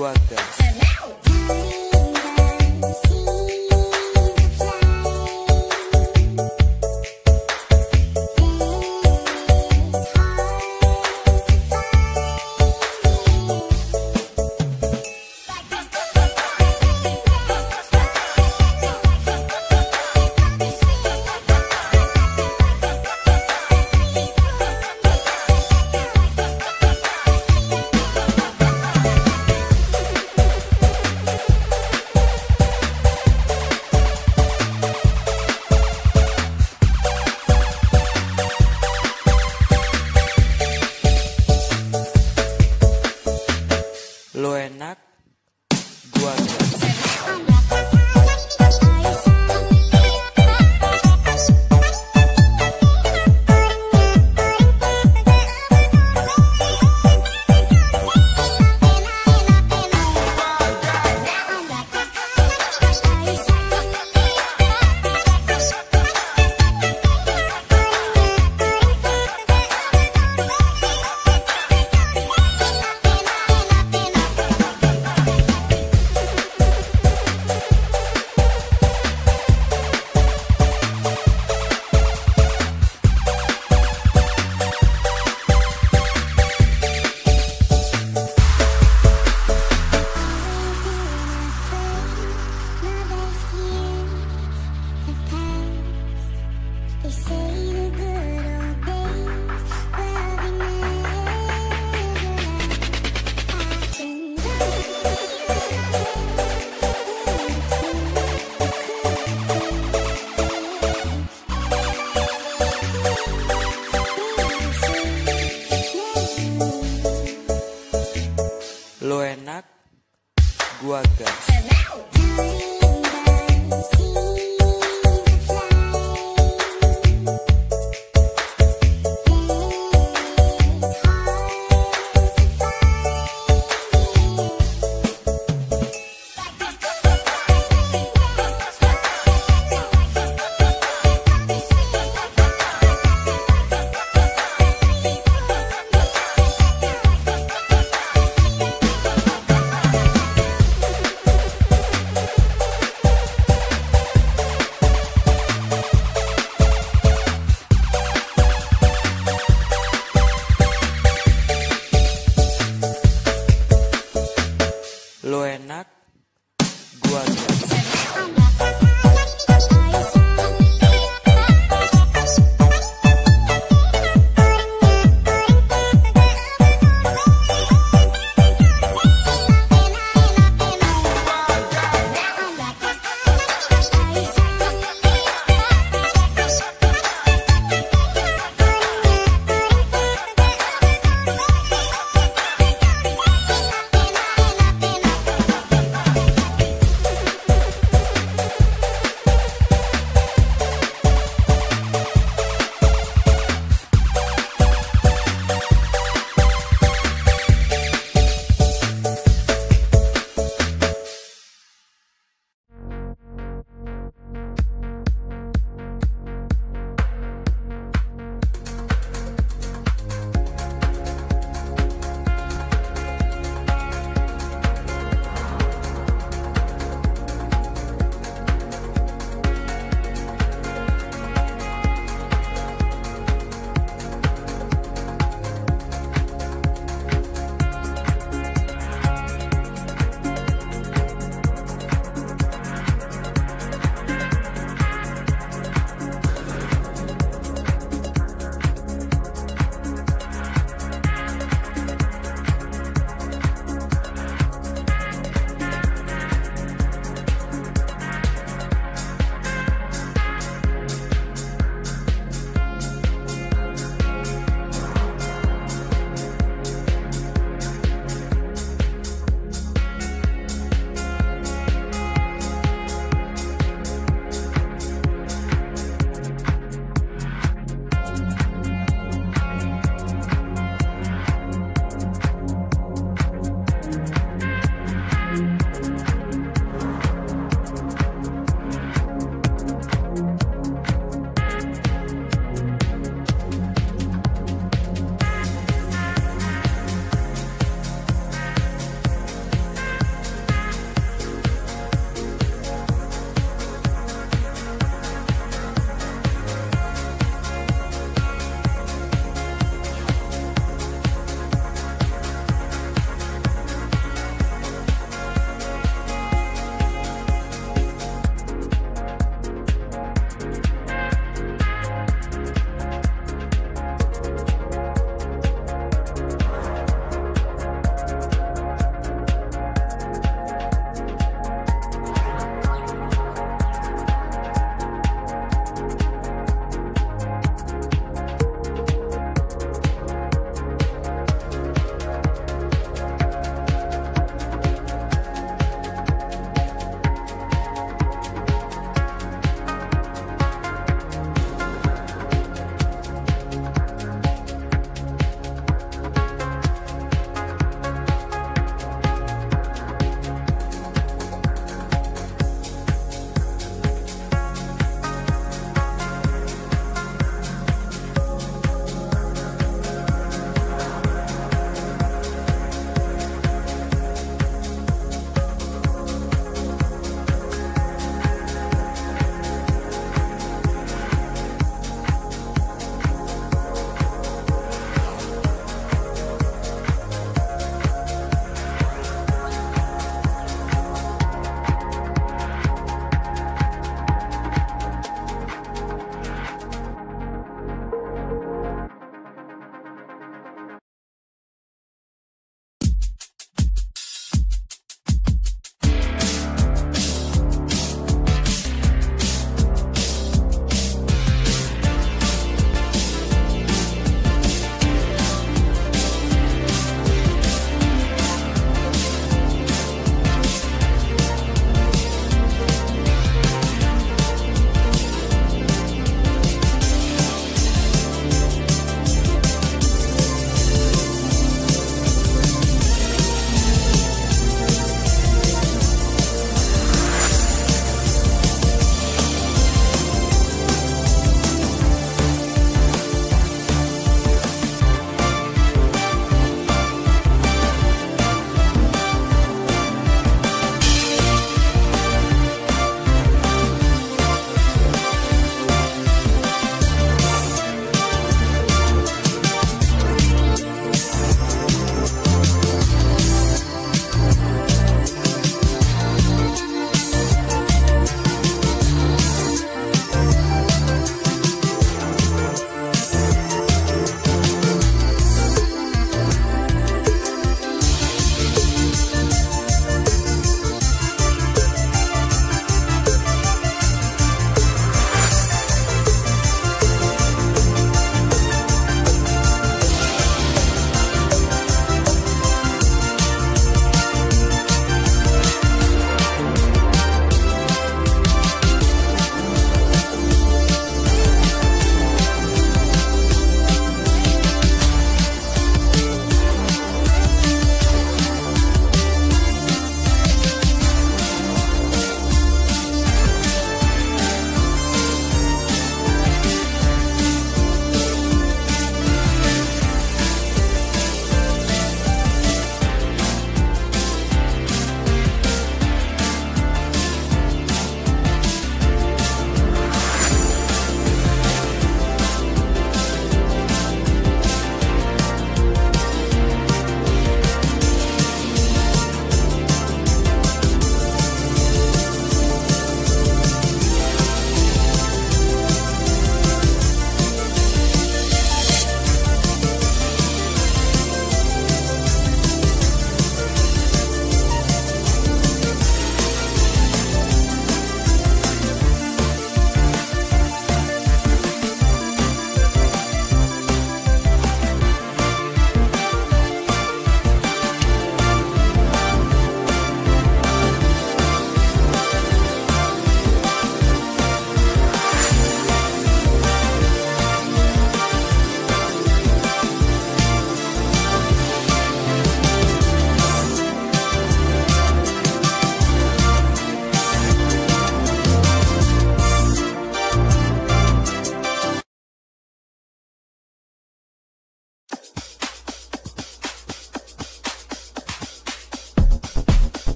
Gas. Gua